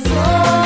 所